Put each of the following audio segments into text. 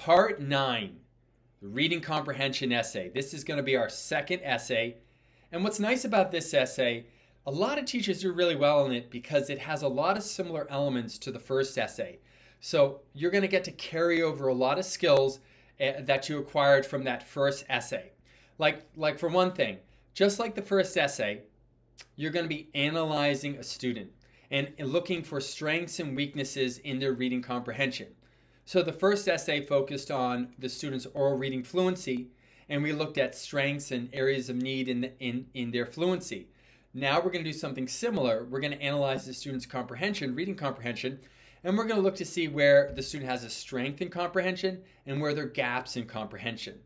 Part 9, the reading comprehension essay. This is going to be our second essay. And what's nice about this essay, a lot of teachers do really well in it because it has a lot of similar elements to the first essay. So you're going to get to carry over a lot of skills eh, that you acquired from that first essay. Like, like for one thing, just like the first essay, you're going to be analyzing a student and looking for strengths and weaknesses in their reading comprehension. So the first essay focused on the student's oral reading fluency, and we looked at strengths and areas of need in, in, in their fluency. Now we're going to do something similar. We're going to analyze the student's comprehension, reading comprehension, and we're going to look to see where the student has a strength in comprehension and where there are gaps in comprehension.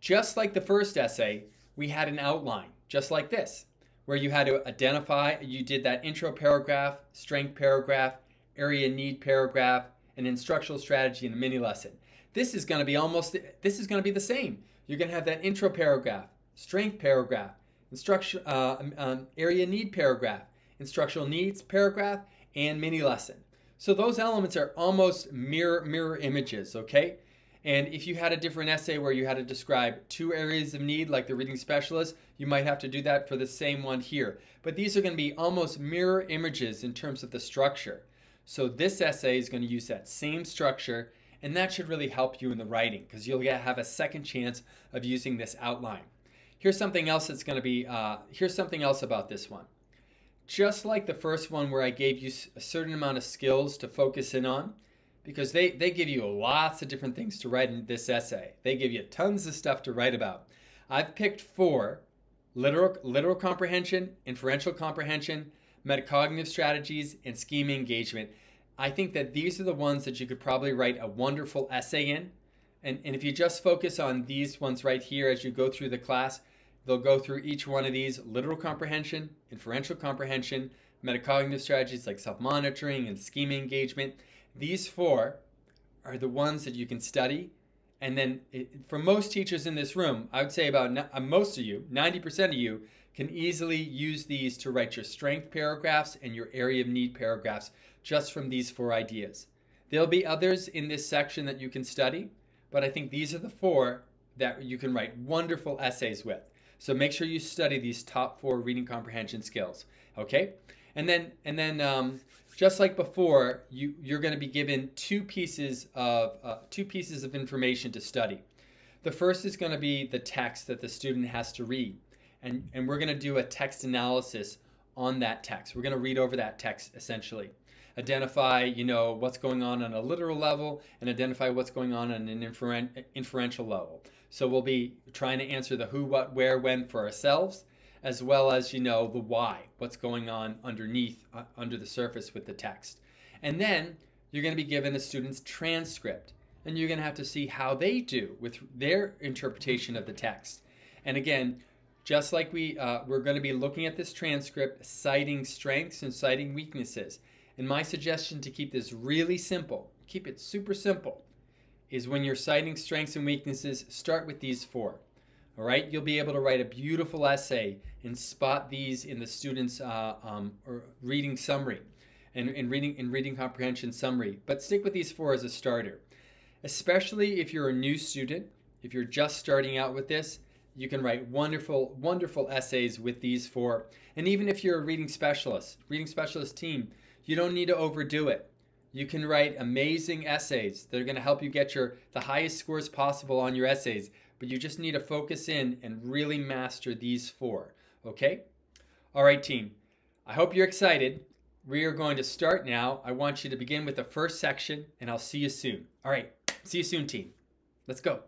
Just like the first essay, we had an outline, just like this, where you had to identify, you did that intro paragraph, strength paragraph, area need paragraph, an instructional strategy, and a mini lesson. This is going to be almost, this is going to be the same. You're going to have that intro paragraph, strength paragraph, instruction, uh, um, um, area need paragraph, instructional needs paragraph, and mini lesson. So those elements are almost mirror, mirror images, okay? And if you had a different essay where you had to describe two areas of need, like the reading specialist, you might have to do that for the same one here. But these are going to be almost mirror images in terms of the structure. So this essay is going to use that same structure and that should really help you in the writing because you'll get, have a second chance of using this outline. Here's something else that's going to be, uh, here's something else about this one. Just like the first one where I gave you a certain amount of skills to focus in on, because they, they give you lots of different things to write in this essay. They give you tons of stuff to write about. I've picked four, literal, literal comprehension, inferential comprehension, metacognitive strategies, and schema engagement. I think that these are the ones that you could probably write a wonderful essay in. And, and if you just focus on these ones right here as you go through the class, they'll go through each one of these literal comprehension, inferential comprehension, metacognitive strategies like self monitoring and schema engagement. These four are the ones that you can study. And then, it, for most teachers in this room, I would say about uh, most of you, 90% of you, can easily use these to write your strength paragraphs and your area of need paragraphs just from these four ideas. There'll be others in this section that you can study, but I think these are the four that you can write wonderful essays with. So make sure you study these top four reading comprehension skills. Okay, and then and then um, just like before, you you're going to be given two pieces of uh, two pieces of information to study. The first is going to be the text that the student has to read and, and we're going to do a text analysis on that text. We're going to read over that text essentially. Identify, you know, what's going on on a literal level and identify what's going on on an inferen inferential level. So we'll be trying to answer the who, what, where, when for ourselves, as well as, you know, the why, what's going on underneath, uh, under the surface with the text. And then you're going to be given the student's transcript and you're going to have to see how they do with their interpretation of the text. And again, just like we, uh, we're going to be looking at this transcript, citing strengths and citing weaknesses. And my suggestion to keep this really simple, keep it super simple, is when you're citing strengths and weaknesses, start with these four. All right, you'll be able to write a beautiful essay and spot these in the student's uh, um, reading summary and in reading in reading comprehension summary. But stick with these four as a starter, especially if you're a new student. If you're just starting out with this, you can write wonderful, wonderful essays with these four. And even if you're a reading specialist, reading specialist team, you don't need to overdo it. You can write amazing essays that are going to help you get your the highest scores possible on your essays, but you just need to focus in and really master these four, okay? All right, team. I hope you're excited. We are going to start now. I want you to begin with the first section, and I'll see you soon. All right, see you soon, team. Let's go.